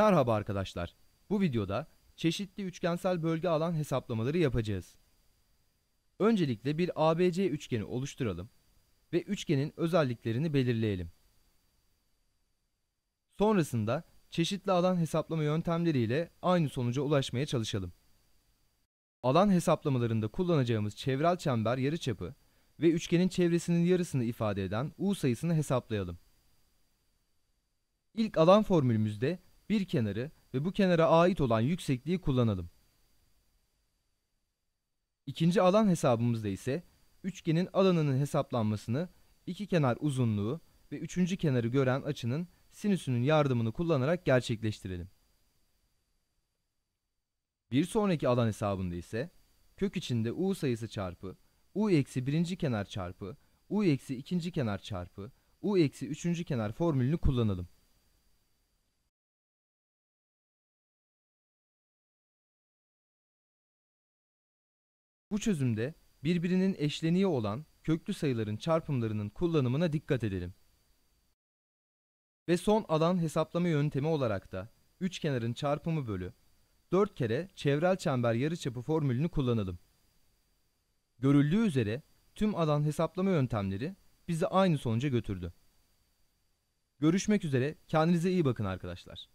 Merhaba arkadaşlar. Bu videoda çeşitli üçgensel bölge alan hesaplamaları yapacağız. Öncelikle bir ABC üçgeni oluşturalım ve üçgenin özelliklerini belirleyelim. Sonrasında çeşitli alan hesaplama yöntemleriyle aynı sonuca ulaşmaya çalışalım. Alan hesaplamalarında kullanacağımız çevrel çember yarıçapı ve üçgenin çevresinin yarısını ifade eden U sayısını hesaplayalım. İlk alan formülümüzde bir kenarı ve bu kenara ait olan yüksekliği kullanalım. İkinci alan hesabımızda ise üçgenin alanının hesaplanmasını iki kenar uzunluğu ve üçüncü kenarı gören açının sinüsünün yardımını kullanarak gerçekleştirelim. Bir sonraki alan hesabında ise kök içinde u sayısı çarpı u eksi birinci kenar çarpı u eksi ikinci kenar çarpı u eksi üçüncü kenar formülünü kullanalım. Bu çözümde birbirinin eşleniği olan köklü sayıların çarpımlarının kullanımına dikkat edelim. Ve son alan hesaplama yöntemi olarak da üçkenarın çarpımı bölü 4 kere çevrel çember yarıçapı formülünü kullanalım. Görüldüğü üzere tüm alan hesaplama yöntemleri bizi aynı sonuca götürdü. Görüşmek üzere, kendinize iyi bakın arkadaşlar.